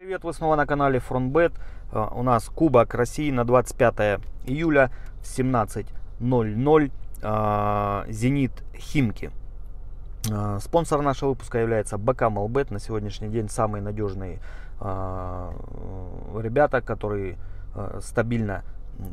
Привет, вы снова на канале Фронтбет. Э, у нас Кубок России на 25 июля в 17.00. Э, Зенит Химки. Э, спонсор нашего выпуска является БК Малбет. На сегодняшний день самые надежные ребята, которые стабильно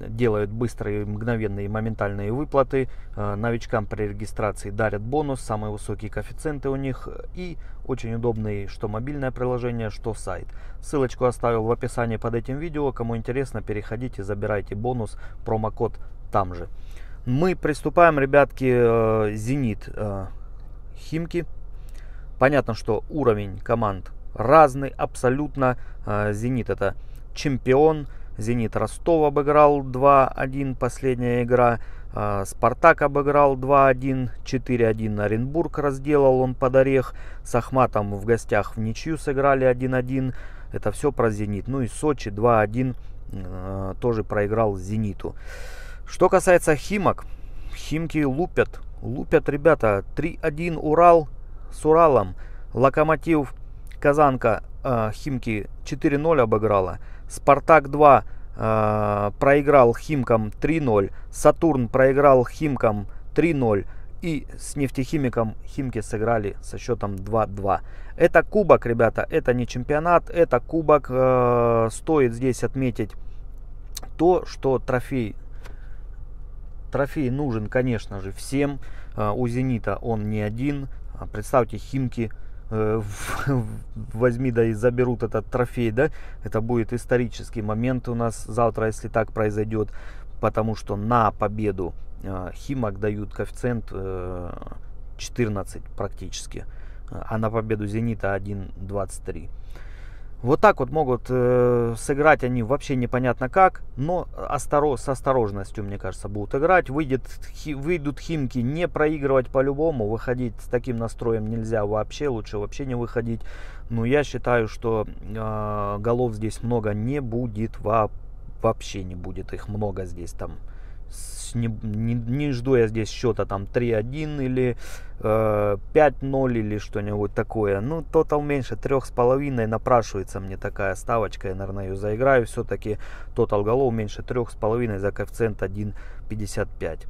делают быстрые, мгновенные, моментальные выплаты. Э, новичкам при регистрации дарят бонус, самые высокие коэффициенты у них и очень удобные что мобильное приложение, что сайт. Ссылочку оставил в описании под этим видео. Кому интересно, переходите, забирайте бонус, промокод там же. Мы приступаем, ребятки, э, Зенит э, Химки. Понятно, что уровень команд разный абсолютно. Зенит это чемпион Зенит Ростов обыграл 2-1, последняя игра. А, Спартак обыграл 2-1, 4-1 Оренбург разделал он под орех. С Ахматом в гостях в ничью сыграли 1-1. Это все про Зенит. Ну и Сочи 2-1 а, тоже проиграл Зениту. Что касается Химок, Химки лупят. Лупят ребята 3-1 Урал с Уралом. Локомотив Казанка э, Химки 4-0 обыграла. Спартак 2 э, проиграл Химкам 3-0. Сатурн проиграл Химкам 3-0. И с нефтехимиком Химки сыграли со счетом 2-2. Это кубок, ребята, это не чемпионат, это кубок. Э, стоит здесь отметить то, что трофей, трофей нужен, конечно же, всем. Э, у Зенита он не один. Представьте, Химки Э, возьми да и заберут этот трофей, да, это будет исторический момент у нас завтра, если так произойдет, потому что на победу э, Химок дают коэффициент 14 э, практически, а на победу Зенита 1.23. Вот так вот могут э, сыграть они вообще непонятно как, но осторож, с осторожностью, мне кажется, будут играть. Выйдет, хи, выйдут химки не проигрывать по-любому, выходить с таким настроем нельзя вообще, лучше вообще не выходить. Но я считаю, что э, голов здесь много не будет, во, вообще не будет их много здесь там не, не, не жду я здесь счета там 3-1 или э, 5-0 или что-нибудь такое. Ну, тотал меньше 3,5 напрашивается мне такая ставочка. Я, наверное, ее заиграю. Все-таки тотал голов меньше 3,5 за коэффициент 1,55.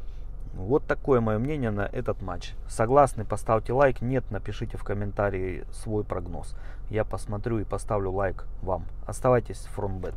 Вот такое мое мнение на этот матч. Согласны, поставьте лайк. Нет, напишите в комментарии свой прогноз. Я посмотрю и поставлю лайк вам. Оставайтесь в фронтбет.